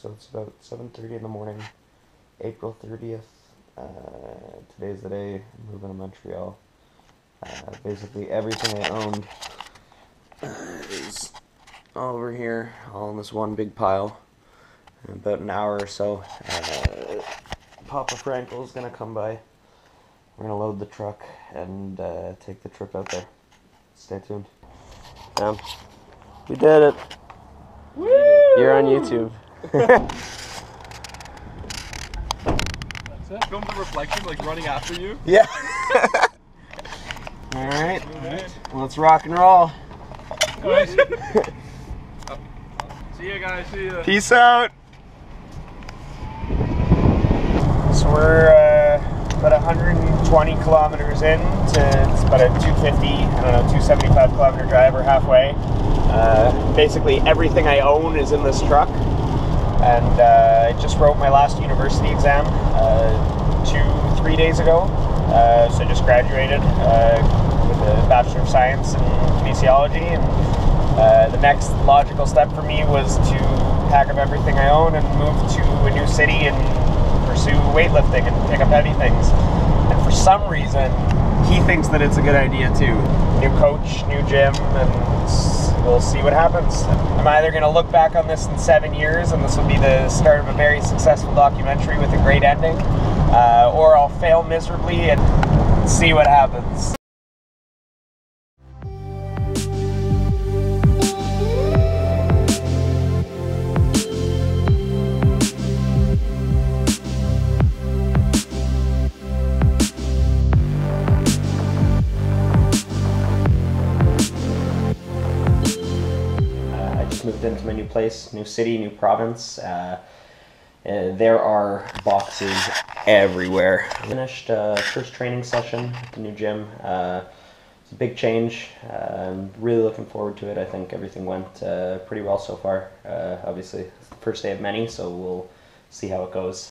So it's about 7.30 in the morning, April 30th. Uh, today's the day I'm moving to Montreal. Uh, basically everything I own is all over here, all in this one big pile. In about an hour or so, uh, Papa Frankel's gonna come by. We're gonna load the truck and uh, take the trip out there. Stay tuned. Um, we did it. You're on YouTube. Film the reflection, like running after you. Yeah. All right. Let's rock and roll. Guys. See ya, guys. See ya. Peace out. So we're uh, about 120 kilometers in to it's about a 250, I don't know, 275 kilometer drive or halfway. Uh, basically everything I own is in this truck. And uh, I just wrote my last university exam uh, two, three days ago. Uh, so I just graduated uh, with a Bachelor of Science in Kinesiology. And uh, the next logical step for me was to pack up everything I own and move to a new city and pursue weightlifting and pick up heavy things. And for some reason, he thinks that it's a good idea too. New coach, new gym, and we'll see what happens. I'm either going to look back on this in seven years and this will be the start of a very successful documentary with a great ending, uh, or I'll fail miserably and see what happens. Just moved into my new place, new city, new province. Uh, uh, there are boxes everywhere. Finished uh, first training session at the new gym. Uh, it's a big change. I'm really looking forward to it. I think everything went uh, pretty well so far. Uh, obviously, first day of many, so we'll see how it goes.